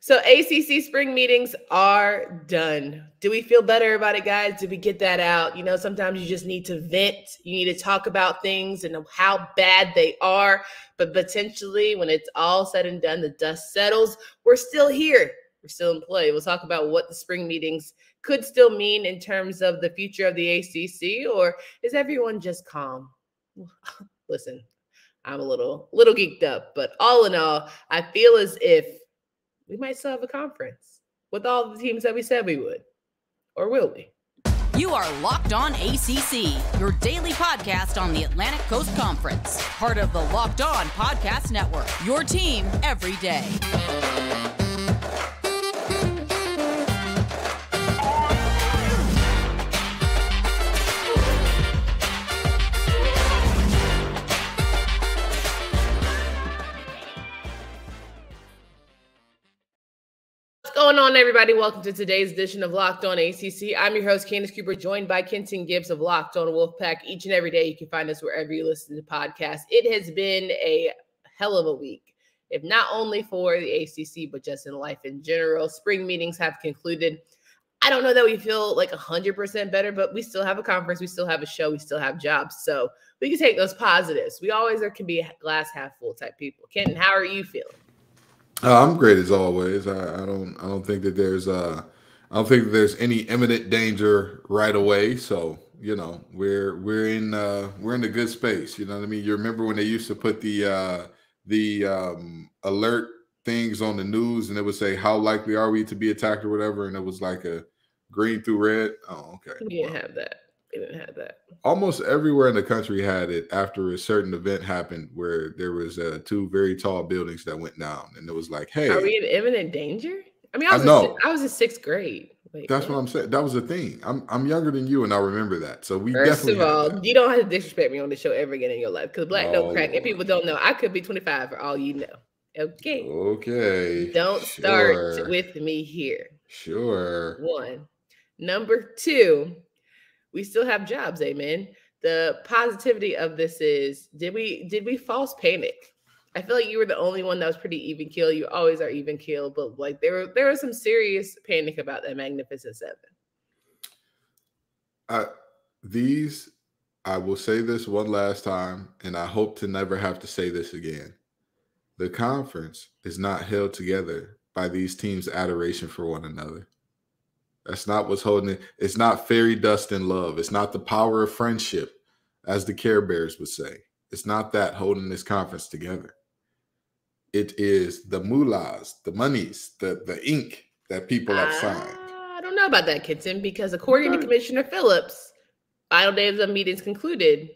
So ACC spring meetings are done. Do we feel better about it, guys? Did we get that out? You know, sometimes you just need to vent. You need to talk about things and how bad they are. But potentially, when it's all said and done, the dust settles. We're still here. We're still in play. We'll talk about what the spring meetings could still mean in terms of the future of the ACC, or is everyone just calm? Listen, I'm a little little geeked up, but all in all, I feel as if we might still have a conference with all the teams that we said we would. Or will we? You are Locked On ACC, your daily podcast on the Atlantic Coast Conference, part of the Locked On Podcast Network. Your team every day. Going on, everybody? Welcome to today's edition of Locked On ACC. I'm your host, Candace Cooper, joined by Kenton Gibbs of Locked On Wolfpack. Each and every day, you can find us wherever you listen to podcasts. It has been a hell of a week, if not only for the ACC, but just in life in general. Spring meetings have concluded. I don't know that we feel like 100% better, but we still have a conference, we still have a show, we still have jobs. So we can take those positives. We always are, can be glass half full type people. Kenton, how are you feeling? Uh, I'm great as always. I, I, don't. I don't think that there's. Uh, I don't think there's any imminent danger right away. So you know, we're we're in uh, we're in a good space. You know what I mean? You remember when they used to put the uh, the um, alert things on the news, and it would say how likely are we to be attacked or whatever, and it was like a green through red. Oh, okay. We didn't have that. We didn't have that. Almost everywhere in the country had it after a certain event happened where there was uh, two very tall buildings that went down, and it was like, "Hey, are we in imminent danger?" I mean, I was I know. A, I was in sixth grade. Wait, That's what I'm saying. That was a thing. I'm I'm younger than you, and I remember that. So we first of all, you don't have to disrespect me on the show ever again in your life because black oh. don't crack, and people don't know. I could be 25 for all you know. Okay. Okay. Don't sure. start with me here. Sure. One. Number two, we still have jobs, amen. The positivity of this is did we did we false panic? I feel like you were the only one that was pretty even keel. You always are even keel, but like there were there was some serious panic about that magnificent seven. Uh these I will say this one last time, and I hope to never have to say this again. The conference is not held together by these teams' adoration for one another. That's not what's holding it. It's not fairy dust and love. It's not the power of friendship, as the Care Bears would say. It's not that holding this conference together. It is the mullahs, the monies, the the ink that people have ah, signed. I don't know about that, Kenton, because according to Commissioner Phillips, final day of the meetings concluded.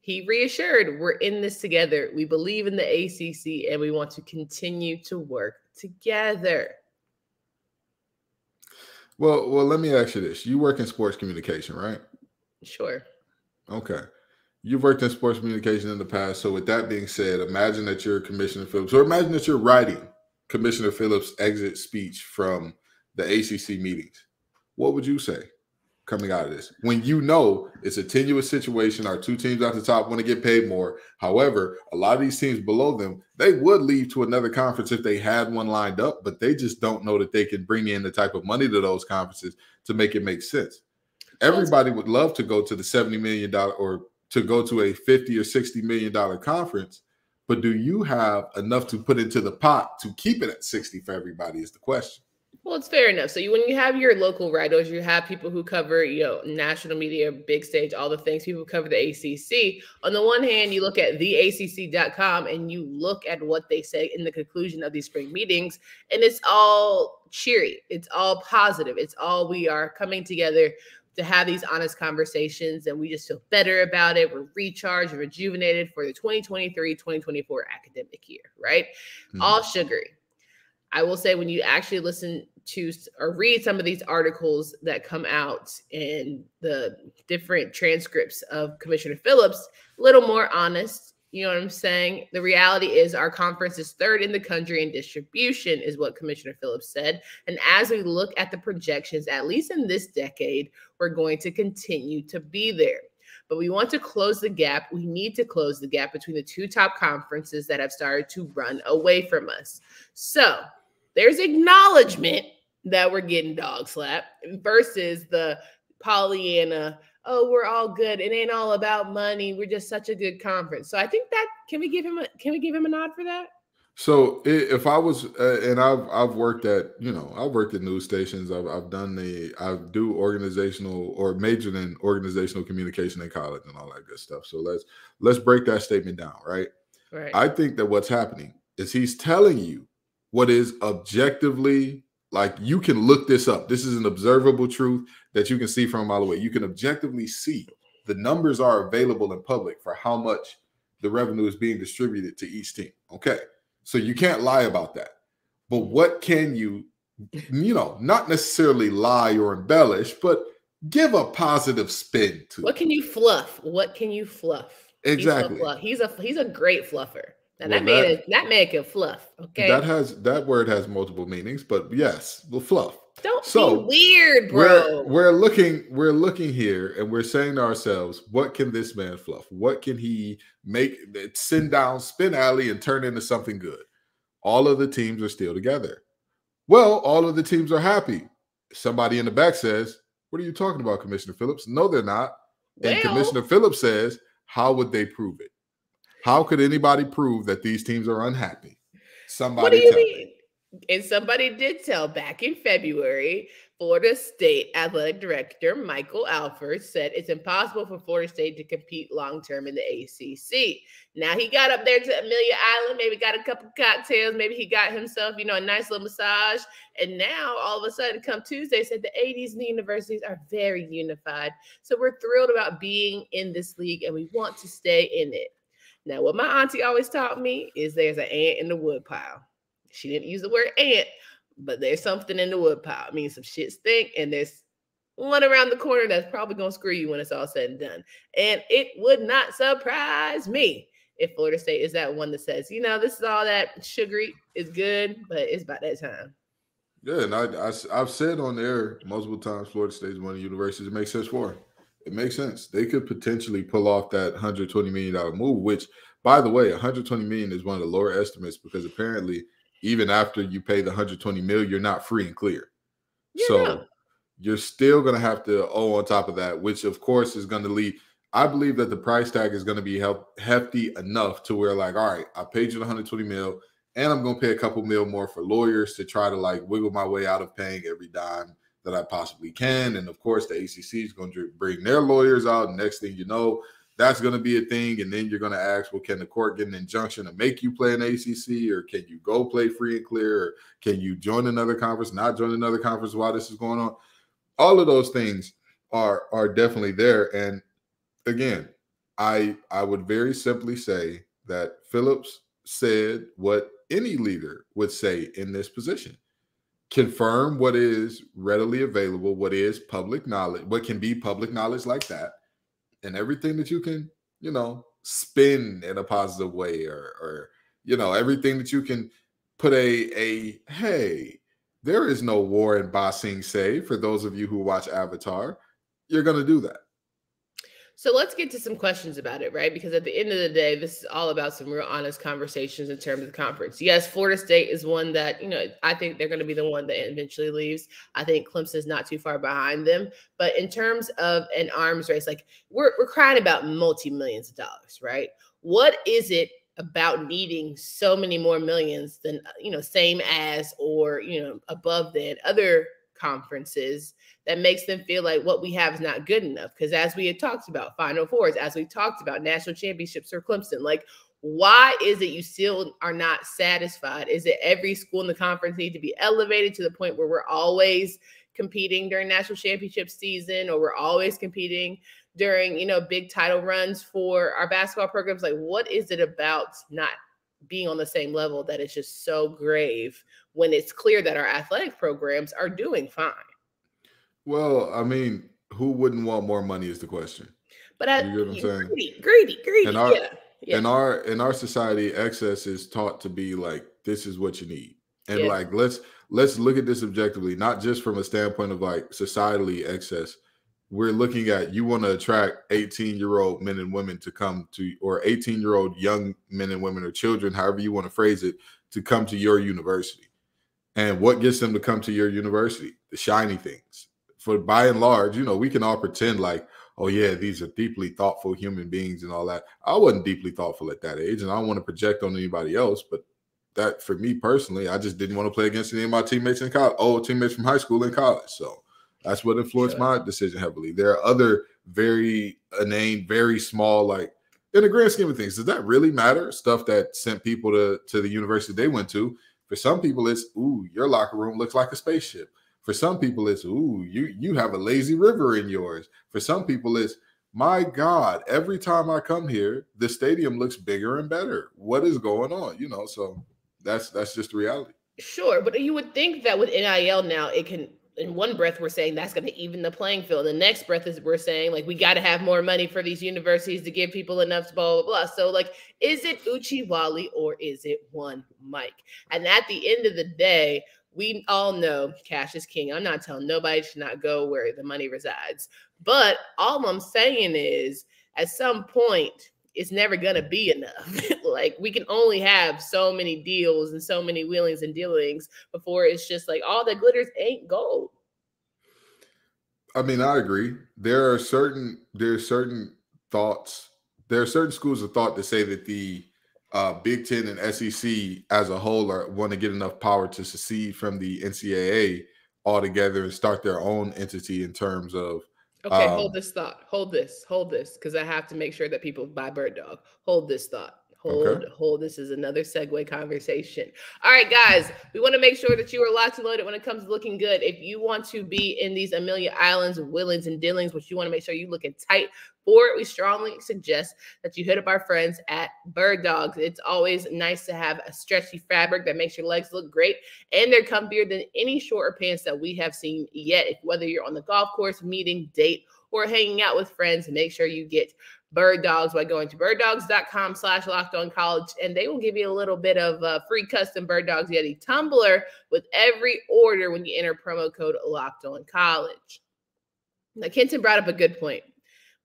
He reassured we're in this together. We believe in the ACC and we want to continue to work together. Well, well, let me ask you this: You work in sports communication, right? Sure. Okay. You've worked in sports communication in the past. So, with that being said, imagine that you're Commissioner Phillips, or imagine that you're writing Commissioner Phillips' exit speech from the ACC meetings. What would you say? Coming out of this. When you know it's a tenuous situation our two teams at the top want to get paid more. However a lot of these teams below them they would leave to another conference if they had one lined up but they just don't know that they can bring in the type of money to those conferences to make it make sense. Everybody would love to go to the 70 million dollar or to go to a 50 or 60 million dollar conference but do you have enough to put into the pot to keep it at 60 for everybody is the question well, it's fair enough. So you, when you have your local writers, you have people who cover, you know, national media, big stage, all the things. People cover the ACC. On the one hand, you look at theacc.com and you look at what they say in the conclusion of these spring meetings, and it's all cheery. It's all positive. It's all we are coming together to have these honest conversations, and we just feel better about it. We're recharged, rejuvenated for the 2023-2024 academic year, right? Mm-hmm. All sugary I will say when you actually listen to or read some of these articles that come out in the different transcripts of Commissioner Phillips, a little more honest. You know what I'm saying? The reality is our conference is third in the country in distribution, is what Commissioner Phillips said. And as we look at the projections, at least in this decade, we're going to continue to be there but we want to close the gap. We need to close the gap between the two top conferences that have started to run away from us. So, there's acknowledgement that we're getting dog slap versus the Pollyanna, oh, we're all good. It ain't all about money. We're just such a good conference. So I think that can we give him a can we give him a nod for that? So if I was, uh, and I've I've worked at you know I've worked at news stations. I've I've done the I do organizational or majored in organizational communication in college and all that good stuff. So let's let's break that statement down, right? Right. I think that what's happening is he's telling you what is objectively like you can look this up. This is an observable truth that you can see from a mile away. You can objectively see the numbers are available in public for how much the revenue is being distributed to each team. Okay. So you can't lie about that. But what can you, you know, not necessarily lie or embellish, but give a positive spin to what can you fluff? What can you fluff? Exactly. He's a, fluff. he's a he's a great fluffer. Now Well, that man that- that man can fluff. Okay. That has that word has multiple meanings, but yes, well, fluff. Don't so, be weird, bro. We're we're looking we're looking here and we're saying to ourselves, what can this man fluff? What can he make send down spin alley and turn into something good? All of the teams are still together. Well, all of the teams are happy. Somebody in the back says, What are you talking about, Commissioner Phillips? No, they're not. And Well- Commissioner Phillips says, How would they prove it? How could anybody prove that these teams are unhappy? Somebody what do you tell me. mean? And somebody did tell back in February, Florida State Athletic Director Michael Alford said it's impossible for Florida State to compete long term in the ACC. Now he got up there to Amelia Island, maybe got a couple cocktails, maybe he got himself, you know, a nice little massage. And now all of a sudden, come Tuesday, said the ADs and the universities are very unified. So we're thrilled about being in this league and we want to stay in it. Now, what my auntie always taught me is there's an ant in the woodpile. She didn't use the word ant, but there's something in the woodpile. It means some shit stink, and there's one around the corner that's probably gonna screw you when it's all said and done. And it would not surprise me if Florida State is that one that says, you know, this is all that sugary is good, but it's about that time. Yeah, and I, I have said on there multiple times, Florida State is one of the universities it makes sense for. It makes sense. They could potentially pull off that 120 million dollar move. Which, by the way, 120 million is one of the lower estimates because apparently, even after you pay the 120 mil, you're not free and clear. Yeah. So you're still going to have to owe on top of that, which of course is going to lead. I believe that the price tag is going to be hefty enough to where, like, all right, I paid you the 120 mil, and I'm going to pay a couple mil more for lawyers to try to like wiggle my way out of paying every dime that I possibly can. And of course, the ACC is going to bring their lawyers out. Next thing you know, that's going to be a thing. And then you're going to ask, well, can the court get an injunction to make you play an ACC, or can you go play free and clear, or can you join another conference, not join another conference while this is going on? All of those things are are definitely there. And again, I I would very simply say that Phillips said what any leader would say in this position. Confirm what is readily available, what is public knowledge, what can be public knowledge like that, and everything that you can, you know, spin in a positive way, or or you know, everything that you can put a a hey, there is no war in Ba Sing Se. For those of you who watch Avatar, you're gonna do that. So let's get to some questions about it, right? Because at the end of the day, this is all about some real honest conversations in terms of the conference. Yes, Florida State is one that, you know, I think they're going to be the one that eventually leaves. I think Clemson's not too far behind them. But in terms of an arms race, like we're, we're crying about multi millions of dollars, right? What is it about needing so many more millions than, you know, same as or, you know, above than other conferences that makes them feel like what we have is not good enough. Because as we had talked about Final Fours, as we talked about national championships for Clemson, like why is it you still are not satisfied? Is it every school in the conference need to be elevated to the point where we're always competing during national championship season, or we're always competing during you know big title runs for our basketball programs? Like, what is it about not being on the same level that is just so grave when it's clear that our athletic programs are doing fine? Well, I mean, who wouldn't want more money is the question. But I, You get what I'm saying? greedy, greedy, greedy. And our- yeah, yeah. In our in our society, excess is taught to be like this is what you need. And Yeah. like let's let's look at this objectively, not just from a standpoint of like societally excess. We're looking at you want to attract 18 year old men and women to come to or 18 year old young men and women or children, however you want to phrase it, to come to your university. And what gets them to come to your university? The shiny things. For by and large, you know, we can all pretend like, oh yeah, these are deeply thoughtful human beings and all that. I wasn't deeply thoughtful at that age, and I don't want to project on anybody else, but that for me personally, I just didn't want to play against any of my teammates in college, old teammates from high school and college. So that's what influenced sure. my decision heavily. There are other very inane, very small, like in the grand scheme of things, does that really matter? Stuff that sent people to, to the university they went to. For some people, it's ooh, your locker room looks like a spaceship. For some people, it's ooh, you you have a lazy river in yours. For some people, it's my God, every time I come here, the stadium looks bigger and better. What is going on? You know, so that's that's just the reality. Sure, but you would think that with NIL now, it can in one breath we're saying that's going to even the playing field. The next breath is we're saying like we got to have more money for these universities to give people enough blah blah blah. So like, is it Uchi Wally or is it one Mike? And at the end of the day, we all know cash is king. I'm not telling nobody to not go where the money resides, but all I'm saying is at some point it's never gonna be enough. like we can only have so many deals and so many wheelings and dealings before it's just like all that glitters ain't gold. I mean, I agree. There are certain there are certain thoughts. There are certain schools of thought that say that the uh, Big Ten and SEC as a whole are want to get enough power to secede from the NCAA altogether and start their own entity in terms of Okay, um, hold this thought. Hold this. Hold this, because I have to make sure that people buy Bird Dog. Hold this thought. Hold, okay. hold. This is another segue conversation. All right, guys, we want to make sure that you are locked and loaded when it comes to looking good. If you want to be in these Amelia Islands, Willings, and Dillings, which you want to make sure you looking tight for it, we strongly suggest that you hit up our friends at Birddogs. It's always nice to have a stretchy fabric that makes your legs look great, and they're comfier than any shorter pants that we have seen yet. Whether you're on the golf course, meeting, date, or hanging out with friends, make sure you get Birddogs by going to birddogs.com slash locked on college and they will give you a little bit of uh, free custom Birddogs yeti tumbler with every order when you enter promo code locked on college. Now kenton brought up a good point.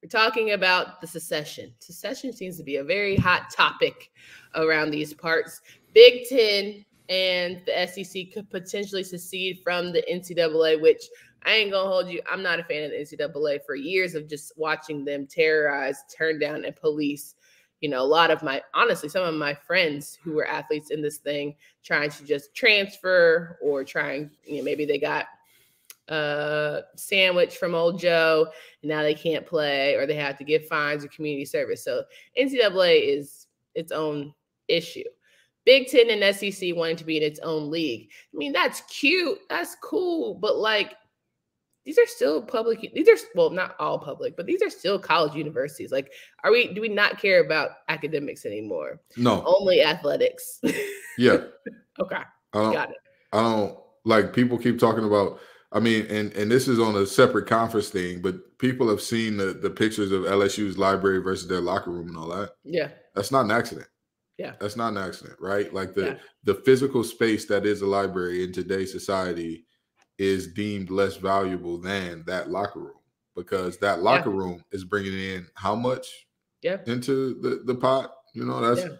We're talking about the secession. Secession seems to be a very hot topic around these parts. Big ten and the sec could potentially secede from the ncaa which I ain't gonna hold you. I'm not a fan of the NCAA for years of just watching them terrorize, turn down, and police. You know, a lot of my honestly, some of my friends who were athletes in this thing trying to just transfer or trying, you know, maybe they got uh, a sandwich from old Joe and now they can't play or they have to give fines or community service. So NCAA is its own issue. Big Ten and SEC wanting to be in its own league. I mean, that's cute. That's cool. But like these are still public these are well not all public but these are still college universities like are we do we not care about academics anymore? No. Only athletics. Yeah. Okay. Got it. I don't like people keep talking about i mean and and this is on a separate conference thing but people have seen the the pictures of lsu's library versus their locker room and all that. Yeah. That's not an accident. Yeah. That's not an accident right? Like the yeah. the physical space that is a library in today's society is deemed less valuable than that locker room because that locker yeah. room is bringing in how much yeah. into the, the pot. You know, that's yeah.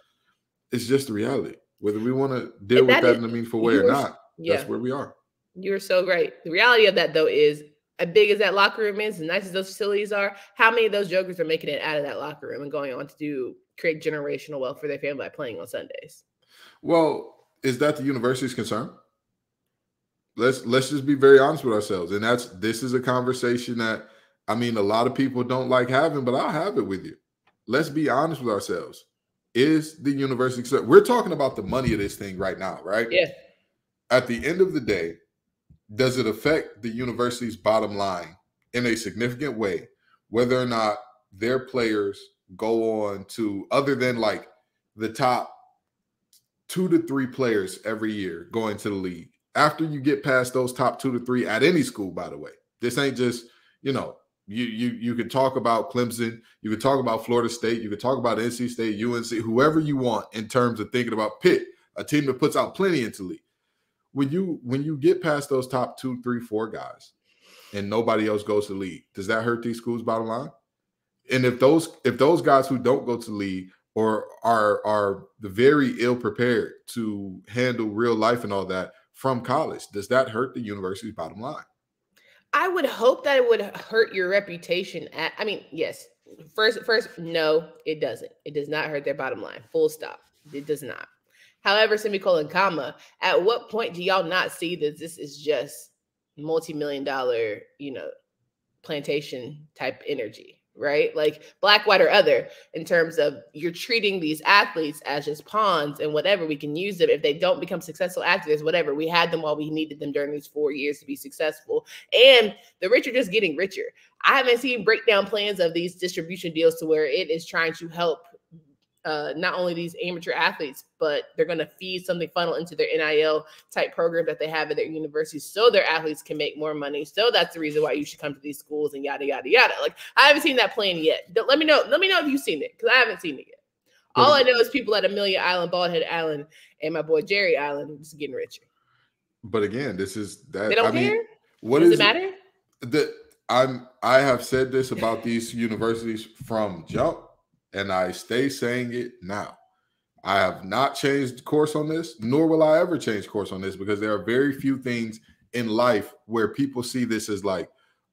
it's just the reality. Whether we want to deal and with that, that is, in a meaningful way or not, that's where we are. You're so right. The reality of that though is as big as that locker room is, as nice as those facilities are, how many of those jokers are making it out of that locker room and going on to do create generational wealth for their family by playing on Sundays? Well, is that the university's concern? Let's let's just be very honest with ourselves. And that's this is a conversation that i mean a lot of people don't like having but i'll have it with you. Let's be honest with ourselves. Is the university we're talking about the money of this thing right now right? Yeah. At the end of the day does it affect the university's bottom line in a significant way whether or not their players go on to other than like the top two to three players every year going to the league after you get past those top two to three at any school, by the way, this ain't just, you know, you you you can talk about Clemson, you can talk about Florida State, you can talk about NC State, UNC, whoever you want in terms of thinking about Pitt, a team that puts out plenty into league. When you when you get past those top two, three, four guys, and nobody else goes to league, does that hurt these schools' bottom line? And if those if those guys who don't go to league or are are very ill prepared to handle real life and all that, from college. Does that hurt the university's bottom line? I would hope that it would hurt your reputation. At, I mean, yes. First, first, no, it doesn't. It does not hurt their bottom line. Full stop. It does not. However, semicolon, comma. At what point do y'all not see that this is just multi-million dollar, you know, plantation type energy? Right? Like black, white, or other, in terms of you're treating these athletes as just pawns and whatever. We can use them if they don't become successful athletes, whatever. We had them while we needed them during these four years to be successful. And the rich are just getting richer. I haven't seen breakdown plans of these distribution deals to where it is trying to help uh, not only these amateur athletes, but they're going to feed something funnel into their NIL type program that they have at their universities so their athletes can make more money. So that's the reason why you should come to these schools and yada, yada, yada. Like, I haven't seen that plan yet. Let me know. Let me know if you've seen it because I haven't seen it yet. All I know is people at Amelia Island, Baldhead Island, and my boy Jerry Island just getting richer. But again, this is that. They don't I care. Mean, what Does is it matter? The, I'm. I have said this about these universities from jump and I stay saying it now. I have not changed course on this, nor will I ever change course on this because there are very few things in life where people see this as like,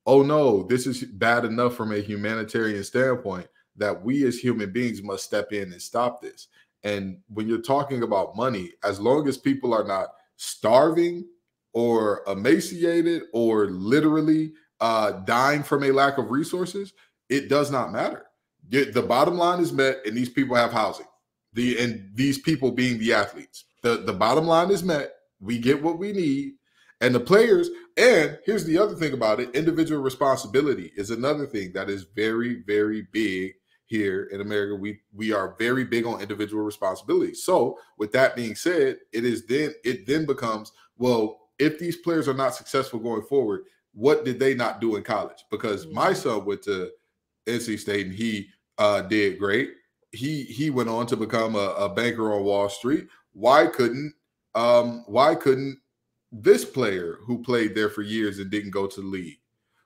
oh no, this is bad enough from a humanitarian standpoint that we as human beings must step in and stop this. And when you're talking about money, as long as people are not starving or emaciated or literally uh, dying from a lack of resources, it does not matter the bottom line is met, and these people have housing. The and these people being the athletes. The the bottom line is met. We get what we need, and the players. And here's the other thing about it: individual responsibility is another thing that is very very big here in America. We we are very big on individual responsibility. So with that being said, it is then it then becomes well if these players are not successful going forward, what did they not do in college? Because my mm-hmm. son went to NC State and he uh, did great. He he went on to become a, a banker on Wall Street. Why couldn't um, why couldn't this player who played there for years and didn't go to the league?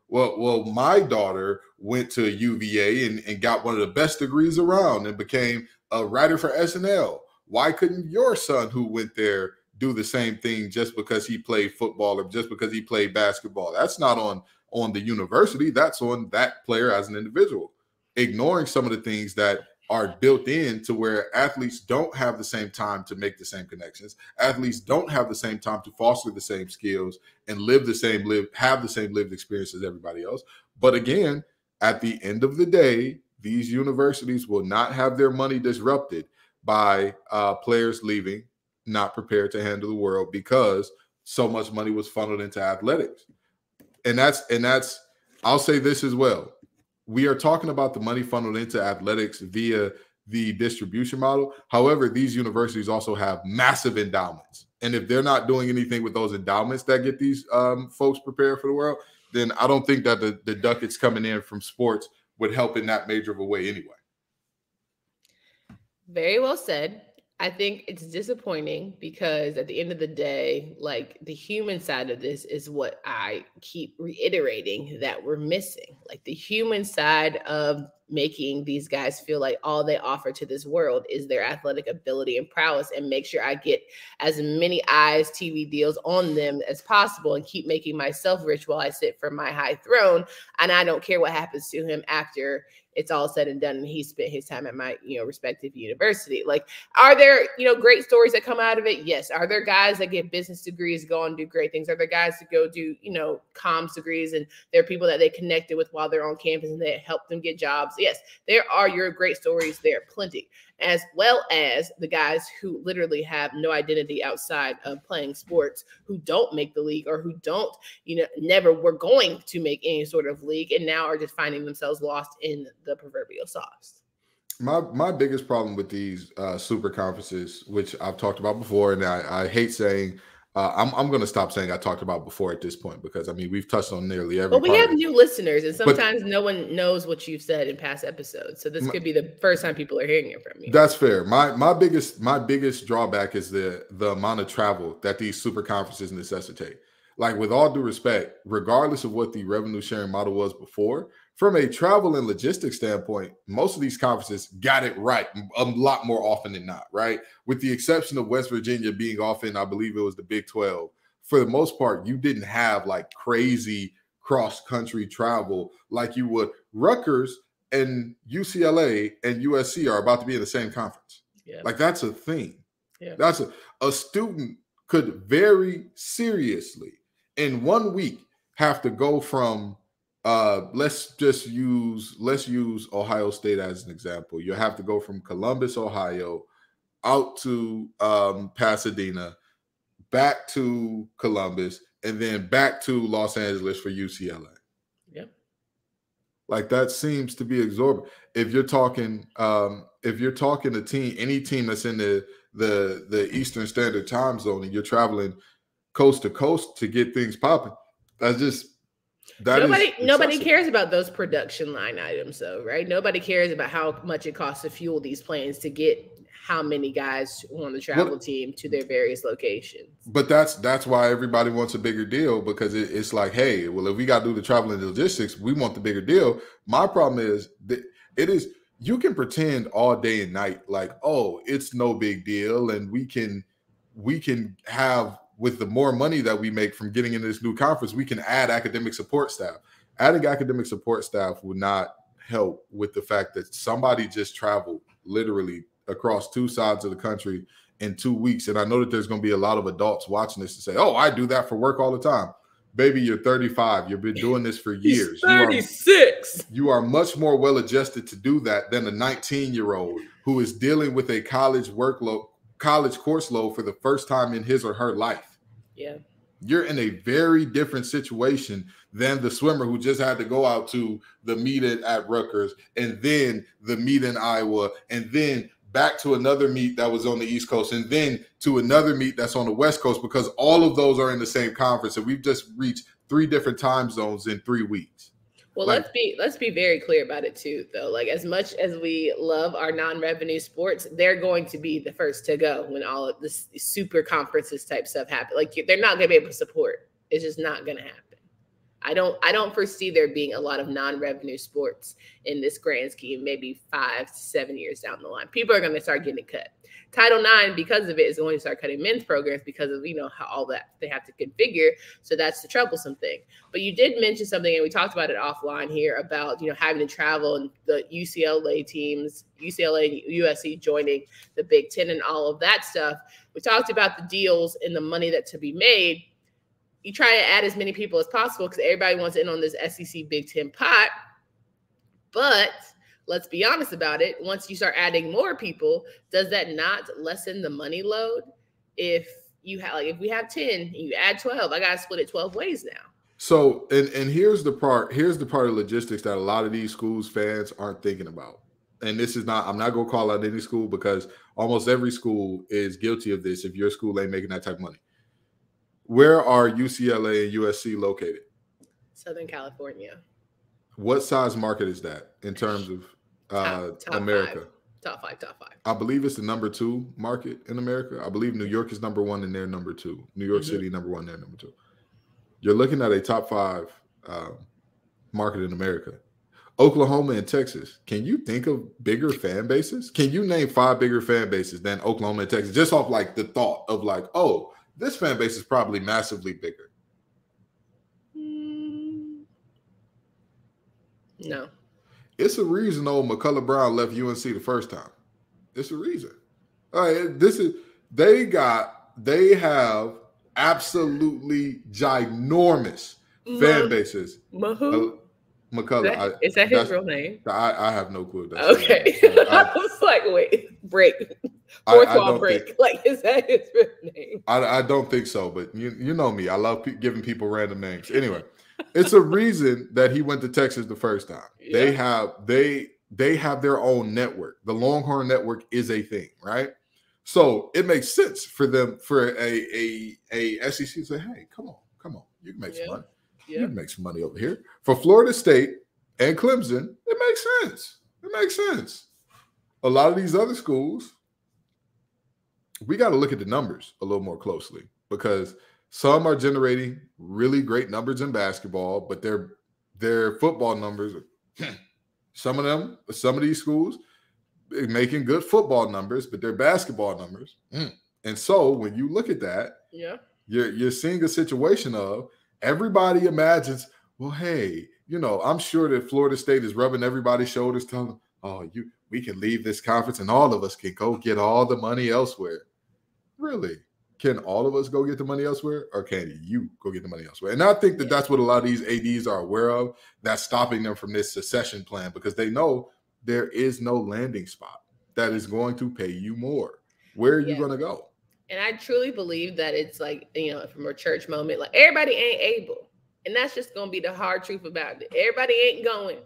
Well, well, my daughter went to UVA and, and got one of the best degrees around and became a writer for SNL. Why couldn't your son who went there do the same thing just because he played football or just because he played basketball? That's not on on the university. That's on that player as an individual ignoring some of the things that are built in to where athletes don't have the same time to make the same connections. Athletes don't have the same time to foster the same skills and live the same live have the same lived experience as everybody else. But again, at the end of the day, these universities will not have their money disrupted by uh, players leaving, not prepared to handle the world because so much money was funneled into athletics. And that's and that's I'll say this as well we are talking about the money funneled into athletics via the distribution model. However, these universities also have massive endowments. And if they're not doing anything with those endowments that get these um, folks prepared for the world, then I don't think that the, the ducats coming in from sports would help in that major of a way anyway. Very well said. I think it's disappointing because at the end of the day, like the human side of this is what I keep reiterating that we're missing. Like the human side of making these guys feel like all they offer to this world is their athletic ability and prowess and make sure I get as many eyes, TV deals on them as possible and keep making myself rich while I sit for my high throne. And I don't care what happens to him after it's all said and done and he spent his time at my you know respective university. Like are there you know great stories that come out of it? Yes. Are there guys that get business degrees go and do great things? Are there guys that go do you know comms degrees and there are people that they connected with while they're on campus and they help them get jobs? Yes there are. Your great stories there plenty as well as the guys who literally have no identity outside of playing sports, who don't make the league or who don't, you know, never were going to make any sort of league and now are just finding themselves lost in the proverbial sauce. My my biggest problem with these uh, super conferences, which I've talked about before, and I, I hate saying uh, I'm I'm going to stop saying I talked about before at this point because I mean we've touched on nearly every. But we have new listeners, and sometimes but, no one knows what you've said in past episodes. So this my, could be the first time people are hearing it from you. That's fair. My my biggest my biggest drawback is the the amount of travel that these super conferences necessitate. Like with all due respect, regardless of what the revenue sharing model was before, from a travel and logistics standpoint, most of these conferences got it right a lot more often than not, right? With the exception of West Virginia being often, I believe it was the Big 12, for the most part, you didn't have like crazy cross country travel like you would. Rutgers and UCLA and USC are about to be in the same conference. Yeah. Like that's a thing. Yeah. That's a, a student could very seriously in one week have to go from uh let's just use let's use Ohio State as an example. You have to go from Columbus, Ohio out to um Pasadena, back to Columbus, and then back to Los Angeles for UCLA. Yep. Like that seems to be exorbitant. If you're talking, um, if you're talking a team, any team that's in the the the Eastern Standard Time Zone, and you're traveling coast to coast to get things popping, that's just that nobody nobody cares about those production line items though, right? Nobody cares about how much it costs to fuel these planes to get how many guys on the travel team to their various locations. But that's that's why everybody wants a bigger deal because it, it's like, hey, well, if we got to do the travel and logistics, we want the bigger deal. My problem is that it is you can pretend all day and night like, oh, it's no big deal, and we can we can have with the more money that we make from getting into this new conference, we can add academic support staff. Adding academic support staff would not help with the fact that somebody just traveled literally across two sides of the country in two weeks. And I know that there's going to be a lot of adults watching this to say, "Oh, I do that for work all the time." Baby, you're 35. You've been doing this for years. He's You are, 36. you are much more well adjusted to do that than a 19 year old who is dealing with a college workload, college course load for the first time in his or her life. Yeah. You're in a very different situation than the swimmer who just had to go out to the meet at, Rutgers and then the meet in Iowa and then back to another meet that was on the East Coast and then to another meet that's on the West Coast because all of those are in the same conference and we've just reached three different time zones in three weeks. Well, Like- let's be let's be very clear about it too, though. Like as much as we love our non-revenue sports, they're going to be the first to go when all of this super conferences type stuff happen. Like they're not going to be able to support. It's just not going to happen. I don't I don't foresee there being a lot of non-revenue sports in this grand scheme. Maybe five to seven years down the line, people are going to start getting cut. Title IX, because of it, is going to start cutting men's programs because of you know how all that they have to configure. So that's the troublesome thing. But you did mention something, and we talked about it offline here about you know having to travel and the UCLA teams, UCLA and USC joining the Big Ten and all of that stuff. We talked about the deals and the money that to be made. You try to add as many people as possible because everybody wants in on this SEC Big Ten pot. But let's be honest about it. Once you start adding more people, does that not lessen the money load? If you have like if we have 10 and you add 12, I gotta split it 12 ways now. So, and and here's the part. Here's the part of logistics that a lot of these schools fans aren't thinking about. And this is not. I'm not gonna call out any school because almost every school is guilty of this. If your school ain't making that type of money, where are UCLA and USC located? Southern California. What size market is that in terms of uh, Top- top America? five. Top five, top five. I believe it's the number two market in America. I believe New York is number one and they're number two. New York Mhm. City number one, they're number two. You're looking at a top five um, market in America. Oklahoma and Texas. Can you think of bigger fan bases? Can you name five bigger fan bases than Oklahoma and Texas? Just off like the thought of like, oh, this fan base is probably massively bigger. Mm. No. It's a reason old McCullough Brown left UNC the first time. It's a reason. All right, this is they got they have absolutely ginormous fan bases. Mahu? McCullough, That- I, is that his real name? I, I have no clue. That's Okay. I I, was like, wait, break. Fourth I wall don't break. think- Like, is that his real name? I, I don't think so, but you you know me. I love pe- giving people random names. Anyway, it's a reason that he went to Texas the first time. They have they they have their own network. The Longhorn network is a thing, right? So it makes sense for them for a a a SEC to say, "Hey, come on, come on, you can make Yeah. some money. You Yeah. can make some money over here." For Florida State and Clemson, it makes sense. It makes sense. A lot of these other schools, we got to look at the numbers a little more closely because some are generating really great numbers in basketball, but their their football numbers some of them, some of these schools making good football numbers, but their basketball numbers. mm. And so when you look at that, Yeah. You're you're seeing a situation of everybody imagines, well, hey, you know, I'm sure that Florida State is rubbing everybody's shoulders, telling them, oh, you we can leave this conference and all of us can go get all the money elsewhere. Really? Can all of us go get the money elsewhere, or can you go get the money elsewhere? And I think that that's what a lot of these ads are aware of. That's stopping them from this secession plan because they know there is no landing spot that is going to pay you more. Where are yeah. you going to go? And I truly believe that it's like, you know, from a church moment, like everybody ain't able. And that's just going to be the hard truth about it. Everybody ain't going.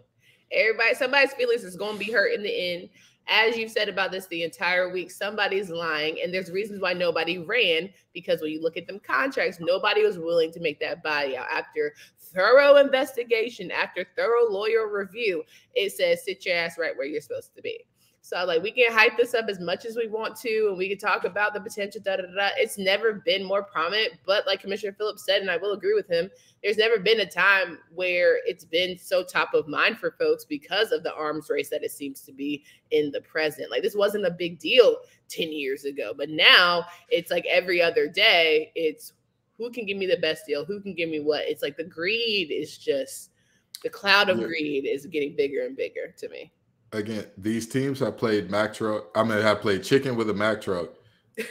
Everybody, somebody's feelings is going to be hurt in the end. As you've said about this the entire week, somebody's lying. And there's reasons why nobody ran because when you look at them contracts, nobody was willing to make that buyout after thorough investigation, after thorough lawyer review. It says sit your ass right where you're supposed to be. So like we can hype this up as much as we want to, and we can talk about the potential. Da, da, da. It's never been more prominent, but like Commissioner Phillips said, and I will agree with him, there's never been a time where it's been so top of mind for folks because of the arms race that it seems to be in the present. Like this wasn't a big deal 10 years ago, but now it's like every other day, it's who can give me the best deal, who can give me what. It's like the greed is just the cloud of yeah. greed is getting bigger and bigger to me again, these teams have played Mack truck. I mean, have played chicken with a Mack truck,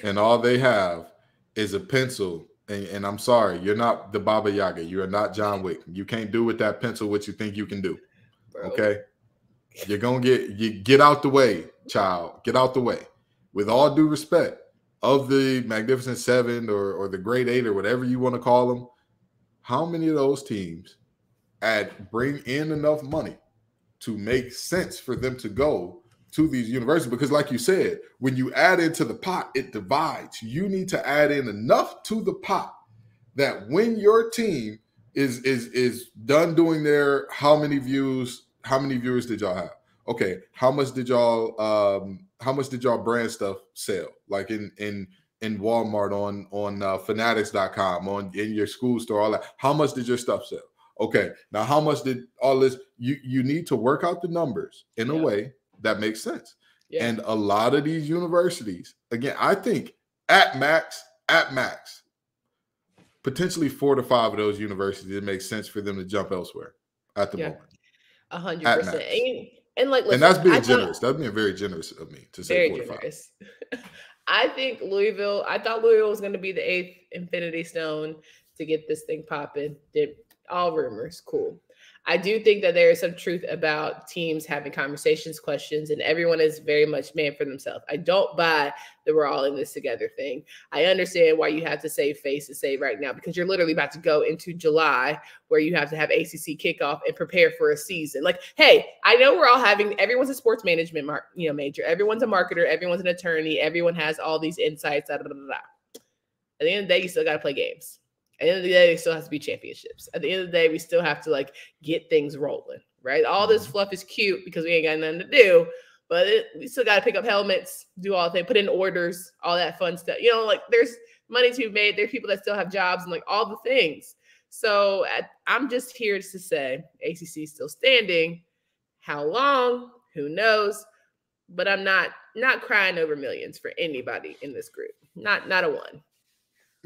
and all they have is a pencil. And, and, I'm sorry, you're not the Baba Yaga. You are not John Wick. You can't do with that pencil what you think you can do. Bro. Okay, you're gonna get you get out the way, child. Get out the way. With all due respect of the Magnificent Seven or or the Great Eight or whatever you want to call them, how many of those teams add bring in enough money to make sense for them to go to these universities. Because like you said when you add into the pot it divides. You need to add in enough to the pot that when your team is is is done doing their how many views how many viewers did y'all have? Okay how much did y'all um how much did y'all brand stuff sell? Like in in in walmart on on uh, fanatics.com on in your school store all that. How much did your stuff sell Okay, now how much did all this? You you need to work out the numbers in a way that makes sense. Yeah. And a lot of these universities, again, I think at max, at max, potentially four to five of those universities, it makes sense for them to jump elsewhere at the yeah. moment. A hundred percent. And like, listen, and that's being I generous. Thought, that's being very generous of me to say four generous. to five. I think Louisville. I thought Louisville was going to be the eighth Infinity Stone to get this thing popping. Did all rumors, cool. I do think that there is some truth about teams having conversations, questions, and everyone is very much man for themselves. I don't buy that we're all in this together thing. I understand why you have to save face to save right now because you're literally about to go into July where you have to have ACC kickoff and prepare for a season. Like, hey, I know we're all having everyone's a sports management mar- you know major, everyone's a marketer, everyone's an attorney, everyone has all these insights. At the end of the day, you still got to play games. At the end of the day, it still has to be championships. At the end of the day, we still have to like get things rolling, right? All this mm-hmm. fluff is cute because we ain't got nothing to do, but it, we still got to pick up helmets, do all the things, put in orders, all that fun stuff. You know, like there's money to be made. There's people that still have jobs and like all the things. So at, I'm just here to say ACC is still standing. How long? Who knows? But I'm not not crying over millions for anybody in this group. Not not a one.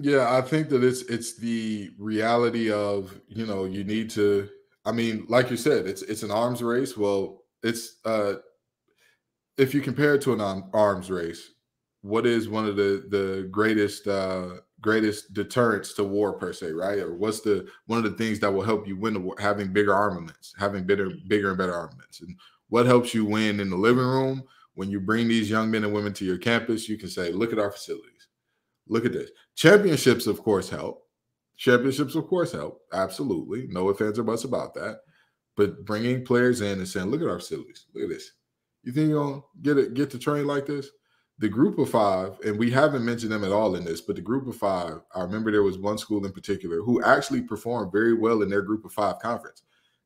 Yeah, I think that it's it's the reality of you know you need to. I mean, like you said, it's it's an arms race. Well, it's uh if you compare it to an arms race, what is one of the the greatest uh greatest deterrents to war per se, right? Or what's the one of the things that will help you win the war? Having bigger armaments, having bigger bigger and better armaments, and what helps you win in the living room when you bring these young men and women to your campus? You can say, "Look at our facilities." Look at this. Championships, of course, help. Championships, of course, help. Absolutely. No offense or buts about that. But bringing players in and saying, look at our facilities. Look at this. You think you're going to get it, get to train like this? The group of five, and we haven't mentioned them at all in this, but the group of five, I remember there was one school in particular who actually performed very well in their group of five conference.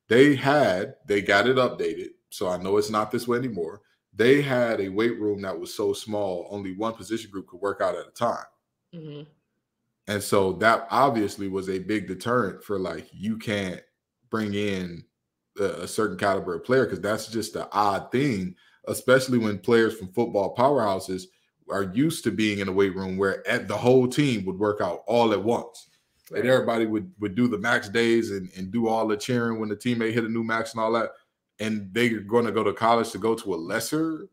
They had, they got it updated. So I know it's not this way anymore. They had a weight room that was so small, only one position group could work out at a time. Mm-hmm. And so that obviously was a big deterrent for like you can't bring in a, a certain caliber of player because that's just an odd thing, especially when players from football powerhouses are used to being in a weight room where at the whole team would work out all at once. Right. And everybody would would do the max days and, and do all the cheering when the teammate hit a new max and all that. And they're going to go to college to go to a lesser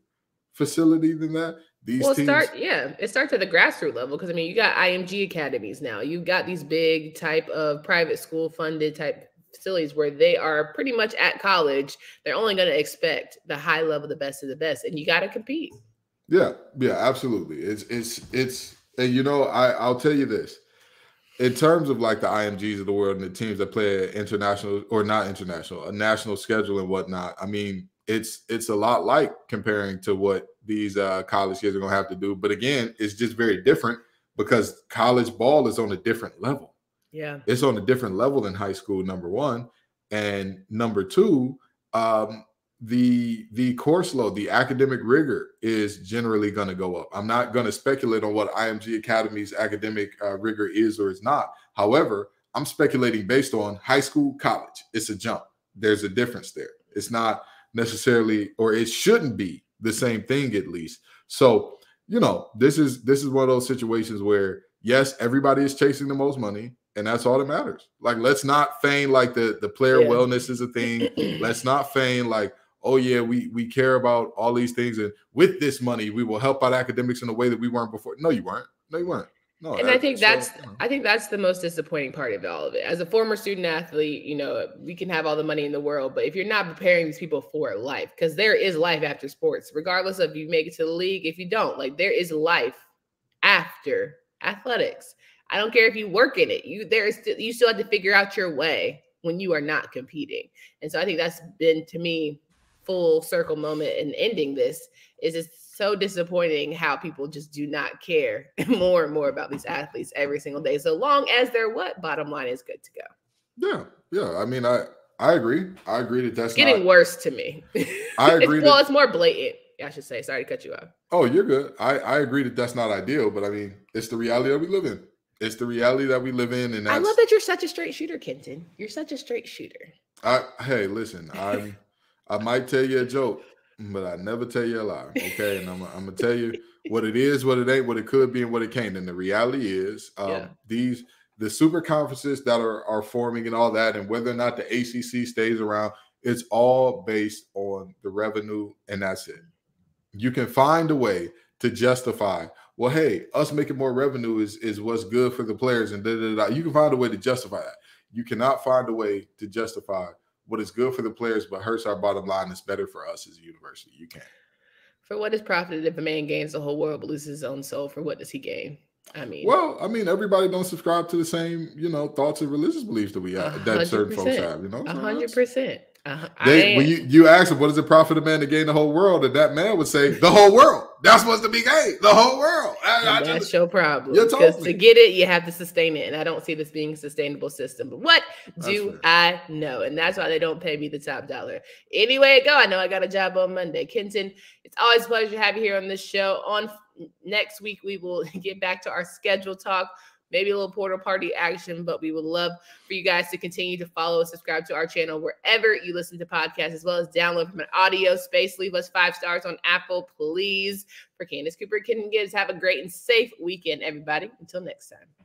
facility than that. These well, teams, start yeah, it starts at the grassroots level because I mean you got IMG academies now. You've got these big type of private school funded type facilities where they are pretty much at college. They're only going to expect the high level, the best of the best, and you got to compete. Yeah, yeah, absolutely. It's it's it's and you know I I'll tell you this. In terms of like the IMGs of the world and the teams that play international or not international, a national schedule and whatnot, I mean, it's it's a lot like comparing to what these uh, college kids are going to have to do. But again, it's just very different because college ball is on a different level. Yeah, it's on a different level than high school. Number one, and number two, um, the the course load, the academic rigor is generally going to go up. I'm not going to speculate on what IMG Academy's academic uh, rigor is or is not. However, I'm speculating based on high school, college. It's a jump. There's a difference there. It's not necessarily, or it shouldn't be the same thing at least. So, you know, this is this is one of those situations where yes, everybody is chasing the most money, and that's all that matters. Like, let's not feign like the the player yeah. wellness is a thing. let's not feign like, oh yeah, we we care about all these things, and with this money, we will help out academics in a way that we weren't before. No, you weren't. No, you weren't. No, and I think that's I think that's the most disappointing part of all of it. As a former student athlete, you know, we can have all the money in the world, but if you're not preparing these people for life, because there is life after sports, regardless of you make it to the league, if you don't, like there is life after athletics. I don't care if you work in it. You there is still you still have to figure out your way when you are not competing. And so I think that's been to me full circle moment in ending this is it's so disappointing how people just do not care more and more about these athletes every single day. So long as they're what bottom line is good to go. Yeah, yeah. I mean, I I agree. I agree that that's getting not, worse to me. I agree. well, that, it's more blatant. I should say. Sorry to cut you off. Oh, you're good. I I agree that that's not ideal, but I mean, it's the reality that we live in. It's the reality that we live in, and I love that you're such a straight shooter, Kenton. You're such a straight shooter. I hey, listen, I'm I might tell you a joke, but I never tell you a lie. Okay. And I'm, I'm gonna tell you what it is, what it ain't, what it could be, and what it can't. And the reality is, um, yeah. these the super conferences that are are forming and all that, and whether or not the ACC stays around, it's all based on the revenue, and that's it. You can find a way to justify. Well, hey, us making more revenue is is what's good for the players, and da, da, da. you can find a way to justify that. You cannot find a way to justify what is good for the players but hurts our bottom line is better for us as a university. You can't. For what is profited if a man gains the whole world but loses his own soul? For what does he gain? I mean, well, I mean, everybody don't subscribe to the same, you know, thoughts and religious beliefs that we have, that certain folks have. You know, hundred percent. Uh, they, when you, you ask them, what does it profit a man to gain the whole world? And that man would say, the whole world. That's supposed to be gained. The whole world. I, I that's just, your problem. Because to get it, you have to sustain it. And I don't see this being a sustainable system. But what do I know? And that's why they don't pay me the top dollar. Anyway, go. I know I got a job on Monday. Kenton, it's always a pleasure to have you here on this show. On next week, we will get back to our schedule talk maybe a little portal party action, but we would love for you guys to continue to follow and subscribe to our channel wherever you listen to podcasts, as well as download from an audio space. Leave us five stars on Apple, please. For Candace Cooper, Kenton Gibbs, have a great and safe weekend, everybody. Until next time.